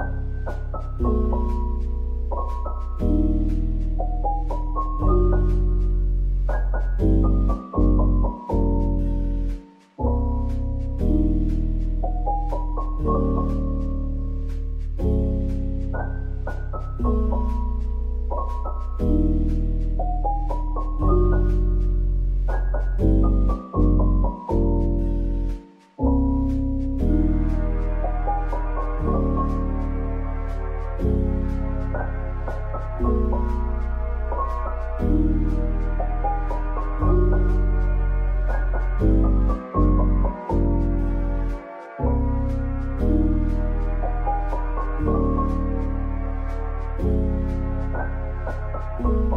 Gracias. Thank